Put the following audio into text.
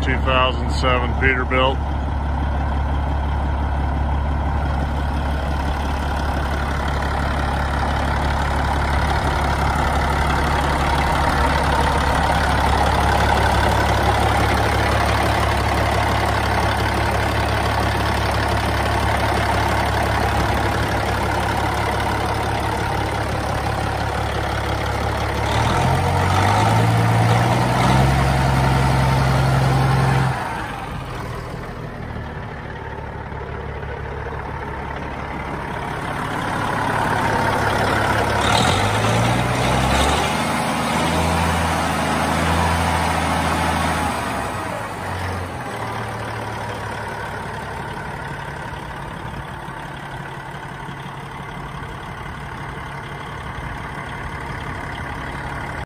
2007 Peterbilt.